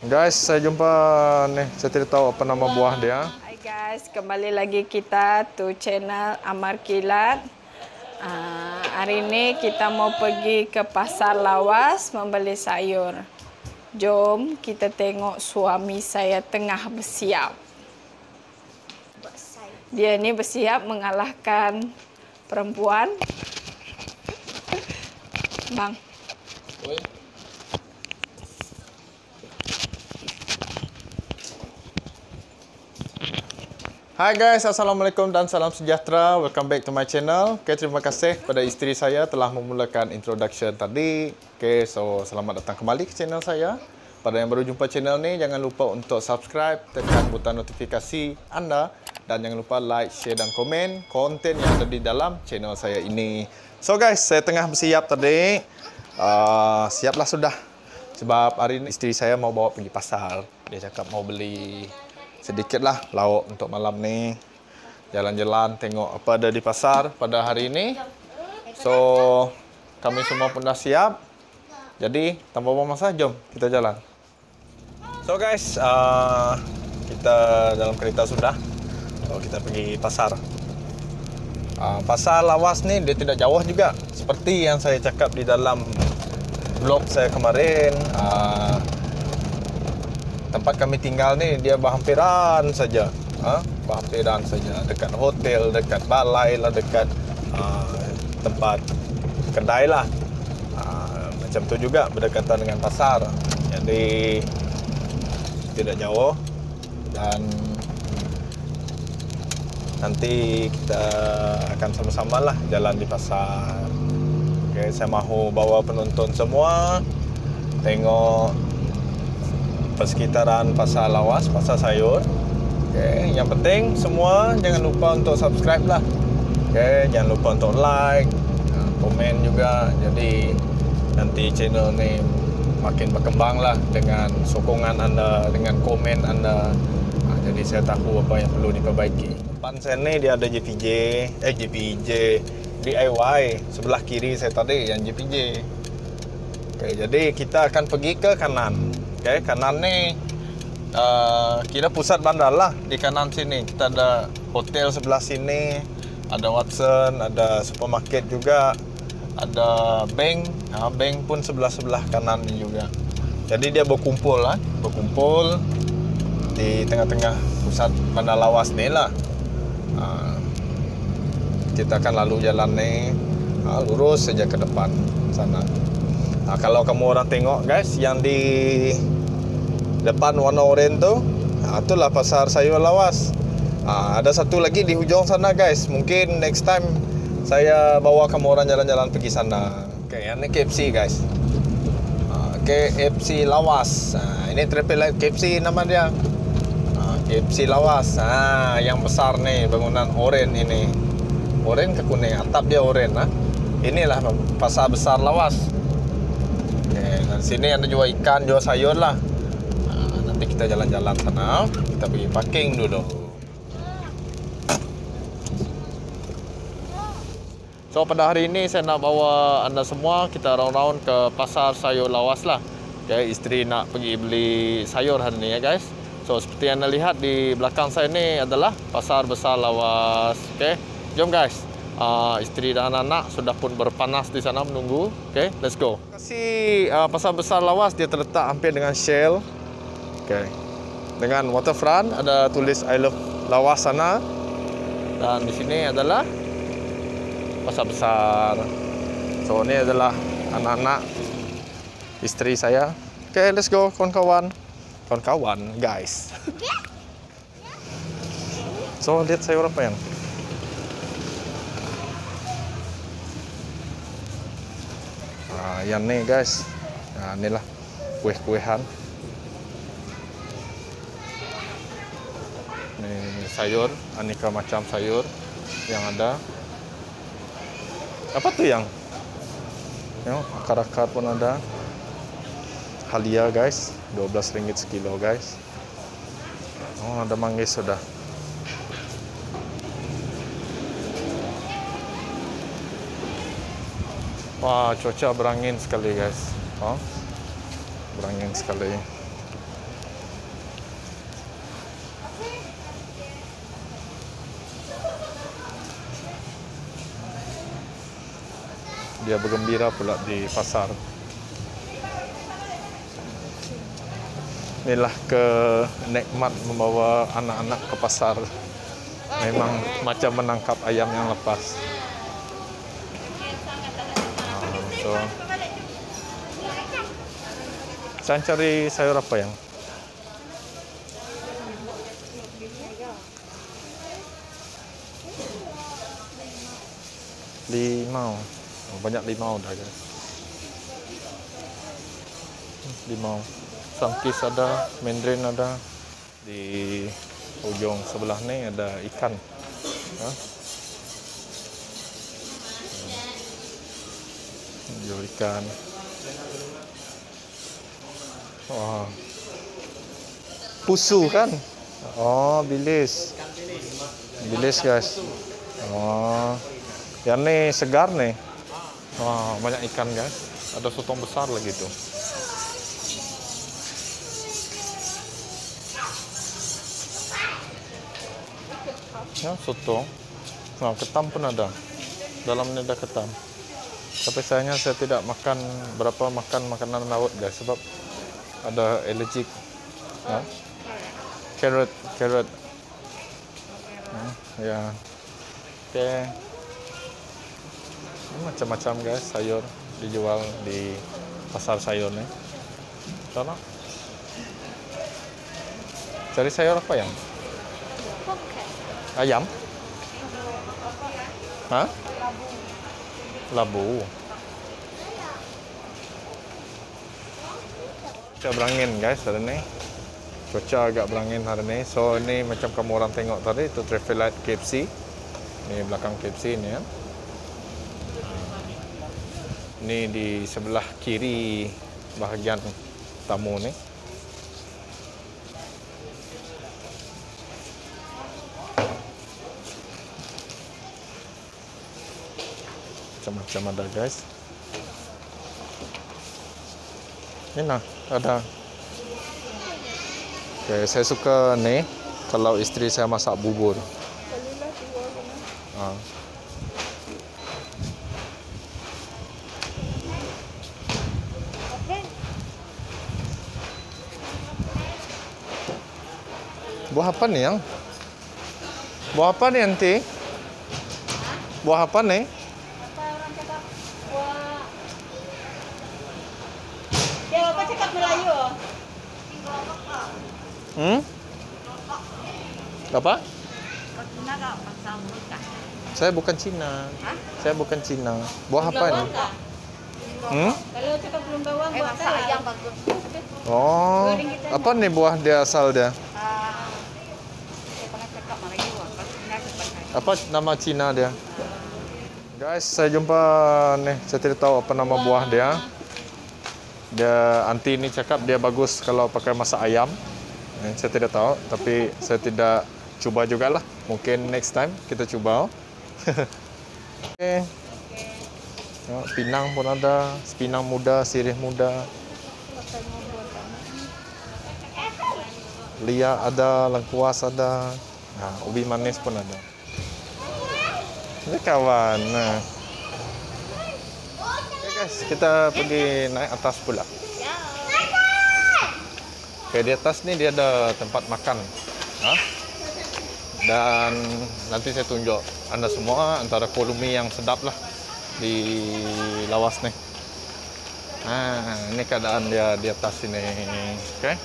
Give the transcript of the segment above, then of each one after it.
Guys, saya jumpa ni. Saya tidak tahu apa nama buah dia. Hai guys, kembali lagi kita to channel Amar Kilat. Uh, hari ini kita mau pergi ke pasar lawas membeli sayur. Jom kita tengok suami saya tengah bersiap. Dia ni bersiap mengalahkan perempuan. Bang. Hai guys, Assalamualaikum dan salam sejahtera. Welcome back to my channel. Okay, terima kasih kepada isteri saya telah memulakan introduction tadi. Okay, so selamat datang kembali ke channel saya. Pada yang baru jumpa channel ni, jangan lupa untuk subscribe, tekan butang notifikasi anda dan jangan lupa like, share dan komen konten yang ada di dalam channel saya ini. So guys, saya tengah bersiap tadi. Uh, siaplah sudah. Sebab hari ini isteri saya mau bawa pergi pasar. Dia cakap mau beli sedikitlah lauk untuk malam ni. Jalan-jalan tengok apa ada di pasar pada hari ini. So, kami semua pun dah siap. Jadi, tanpa buang masa, jom kita jalan. So guys, uh, kita dalam kereta sudah. So, kita pergi pasar. Uh, pasar lawas ni dia tidak jauh juga. Seperti yang saya cakap di dalam blog saya kemarin. Uh, tempat kami tinggal ni dia berhampiran saja. Ha? Berhampiran saja dekat hotel, dekat balai lah, dekat uh, tempat kedai lah. Uh, macam tu juga berdekatan dengan pasar. Jadi tidak jauh dan nanti kita akan sama-sama lah jalan di pasar. Okay, saya mahu bawa penonton semua tengok persekitaran pasar lawas, pasar sayur. Okay, yang penting semua jangan lupa untuk subscribe lah. Okay, jangan lupa untuk like, komen juga. Jadi nanti channel ni makin berkembang lah dengan sokongan anda, dengan komen anda. Ha, jadi saya tahu apa yang perlu diperbaiki. Depan saya ni dia ada JPJ, eh JPJ, DIY. Sebelah kiri saya tadi yang JPJ. Okay, jadi kita akan pergi ke kanan. Okay, kanan ni uh, kira pusat bandar lah di kanan sini. Kita ada hotel sebelah sini, ada Watson, ada supermarket juga, ada bank. Uh, bank pun sebelah-sebelah kanan ni juga. Jadi dia berkumpul lah, berkumpul di tengah-tengah pusat bandar lawas ni lah. Uh, kita akan lalu jalan ni uh, lurus saja ke depan sana. Nah, kalau kamu orang tengok guys yang di depan warna oranye tu, nah, itulah pasar sayur lawas. Nah, ada satu lagi di hujung sana guys. Mungkin next time saya bawa kamu orang jalan-jalan pergi sana. Okay, ini KFC guys. Nah, KFC lawas. Nah, ini triple light KFC nama dia. Nah, KFC lawas. Nah, yang besar nih bangunan oranye ini. Oranye ke kuning, atap dia oranye nah. Inilah pasar besar lawas. Sini ada jual ikan, jual sayur lah. Nah, nanti kita jalan-jalan sana. Kita pergi parking dulu. So pada hari ini saya nak bawa anda semua kita round-round ke pasar sayur lawas lah. Okay, isteri nak pergi beli sayur hari ini ya guys. So seperti yang anda lihat di belakang saya ni adalah pasar besar lawas. Okay, jom guys. Uh, isteri dan anak-anak sudah pun berpanas di sana menunggu. Okay, let's go. Kasih uh, pasar besar lawas dia terletak hampir dengan Shell. Okay. Dengan waterfront ada tulis I love lawas sana. Dan di sini adalah pasar besar. So ini adalah anak-anak isteri saya. Okay, let's go kawan-kawan. Kawan-kawan, guys. So lihat sayur apa yang? Yang ni guys. Nah, inilah kuih-kuihan. Ni sayur, aneka macam sayur yang ada. Apa tu yang? Ya, akar-akar pun ada. Halia guys, RM12 sekilo guys. Oh, ada manggis sudah. Wah, cuaca berangin sekali guys. Ha? Berangin sekali. Dia bergembira pula di pasar. Inilah ke nikmat membawa anak-anak ke pasar. Memang macam menangkap ayam yang lepas. So, saya cari sayur apa yang? Limau. Oh, banyak limau dah guys. Limau. Sangkis ada, mandarin ada. Di ujung sebelah ni ada ikan. Ha? Jual ikan. Wah. Pusu kan? Oh, bilis. Bilis guys. Oh. Yang ni segar nih. Wah, banyak ikan guys. Ada sotong besar lagi tuh. Ya, soto. Nah, ketam pun ada. Dalamnya ada ketam. Tapi sayangnya saya tidak makan berapa makan makanan laut guys sebab ada allergic. Ha? Carrot, carrot. Hmm, ya. Okay. Macam-macam guys sayur dijual di pasar sayur ni. Sana. Cari sayur apa yang? Ayam? Ha? Labu. Cuaca berangin guys hari ni. Cuaca agak berangin hari ni. So ini macam kamu orang tengok tadi itu traffic light KFC. Ini belakang KFC ni ya. Ini di sebelah kiri bahagian tamu ni. Macam-macam ada guys. Ini nah, ada. Okay, saya suka ni kalau isteri saya masak bubur. Ha. Buah apa ni yang? Buah apa ni nanti? Buah apa ni? Ya, apa cakap Melayu? Hmm? Apa? Saya bukan Cina. Hah? Saya bukan Cina. Buah apa ni? kak? Hmm? Kalau cakap belum bawang buat apa lah? ayam bagus. Oh, apa ni buah dia asal dia? Kepada Apa nama Cina dia? Guys, saya jumpa nih, saya tidak tahu apa nama buah dia. Dia anti ni cakap dia bagus kalau pakai masak ayam. Eh, saya tidak tahu, tapi saya tidak cuba jugalah. Mungkin next time kita cuba. Okey. Tengok, pinang pun ada, pinang muda, sirih muda. Lia ada, lengkuas ada. Nah, ubi manis pun ada. Ini kawan. Nah. Guys, kita pergi naik atas pula. Okay, di atas ni dia ada tempat makan. Ha? Dan nanti saya tunjuk anda semua antara kolumi yang sedap lah di lawas ni. Ha, ini keadaan dia di atas sini. Okay?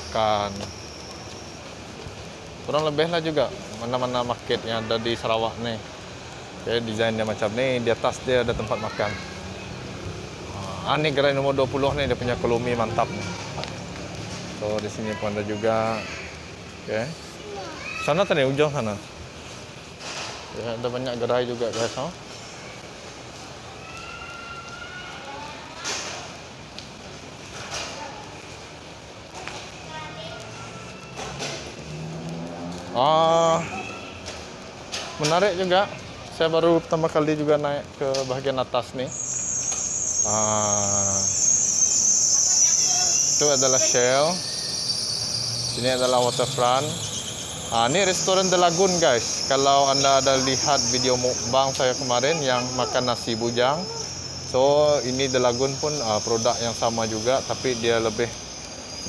Makan. Kurang lebih lah juga mana-mana market yang ada di Sarawak ni. Okay, desain dia macam ni. Di atas dia ada tempat makan. Ah, ni gerai nombor 20 ni dia punya kolumi mantap ni. So di sini pun ada juga. Okay. Sana tadi ujung sana. Ya, ada banyak gerai juga guys. Oh. Ah, menarik juga. Saya baru pertama kali juga naik ke bahagian atas ni. Ah, itu adalah Shell. Sini adalah waterfront. Ah, ni restoran The Lagoon guys. Kalau anda ada lihat video mukbang saya kemarin yang makan nasi bujang. So ini The Lagoon pun ah, produk yang sama juga tapi dia lebih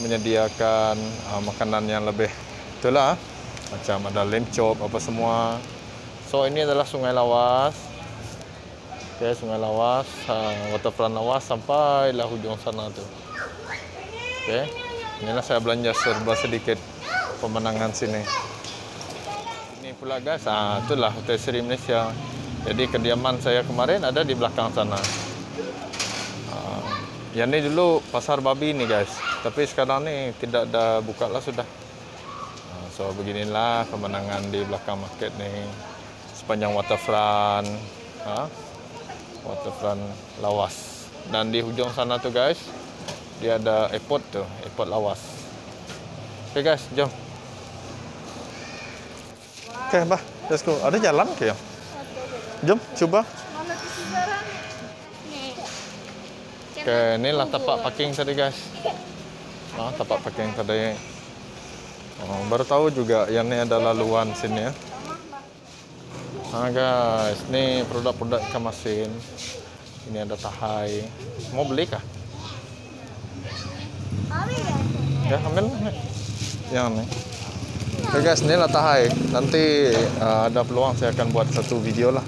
menyediakan ah, makanan yang lebih itulah ah. macam ada lamb chop apa semua. So ini adalah Sungai Lawas. Okay, Sungai Lawas, ah, waterfront Lawas sampai lah hujung sana tu. Okay. Inilah saya belanja serba sedikit pemandangan sini. Ini pula guys, ah itulah Hotel Seri Malaysia. Jadi kediaman saya kemarin ada di belakang sana. Ah, yang ni dulu pasar babi ni guys. Tapi sekarang ni tidak ada buka lah sudah. Ah, so beginilah pemandangan di belakang market ni. Sepanjang waterfront. Ha? Waterfront lawas. Dan di hujung sana tu guys, dia ada airport tu, airport lawas. Okay guys, jom. Okay, bah, let's go. Ada jalan ke ya? Jom, cuba. Okay, ni lah tapak parking tadi guys. Ah, tapak parking tadi. Oh, baru tahu juga yang ni ada laluan sini ya. Ha guys, ni produk-produk ikan masin. Ini ada tahai. Mau beli kah? Ya, ambil. Yang ni. Okay guys, ni lah tahai. Nanti uh, ada peluang saya akan buat satu video lah.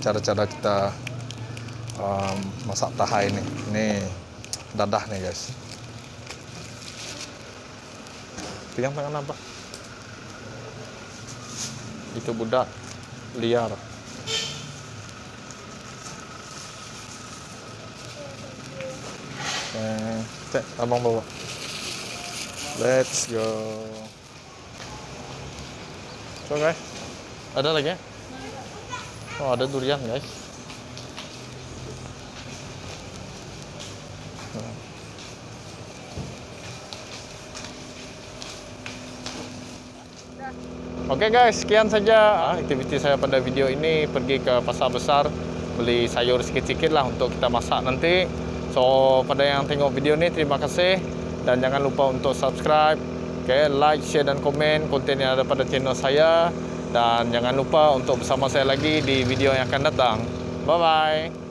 Cara-cara kita um, masak tahai ni. Ni dadah ni guys. Pegang tangan apa? Itu budak liar. Eh, cek, abang bawa. Let's go. So guys, ada lagi? Oh ada durian guys. Oke guys, sekian saja ah, aktiviti saya pada video ini. Pergi ke pasar besar, beli sayur sikit-sikit lah untuk kita masak nanti. So, pada yang tengok video ini, terima kasih. Dan jangan lupa untuk subscribe, okay, like, share dan komen konten yang ada pada channel saya. Dan jangan lupa untuk bersama saya lagi di video yang akan datang. Bye-bye.